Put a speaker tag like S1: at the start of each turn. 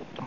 S1: people